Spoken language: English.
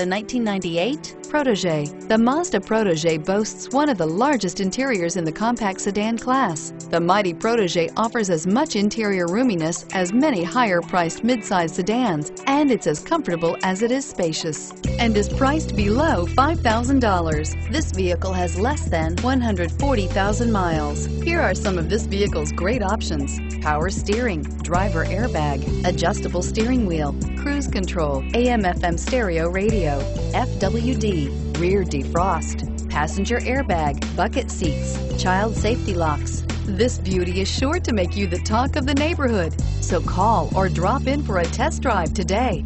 The 1998 Protege. The Mazda Protege boasts one of the largest interiors in the compact sedan class. The mighty Protege offers as much interior roominess as many higher-priced midsize sedans, and it's as comfortable as it is spacious, and is priced below $5,000. This vehicle has less than 140,000 miles. Here are some of this vehicle's great options. Power steering, driver airbag, adjustable steering wheel, cruise control, AM FM stereo radio, FWD, rear defrost, passenger airbag, bucket seats, child safety locks. This beauty is sure to make you the talk of the neighborhood. So call or drop in for a test drive today.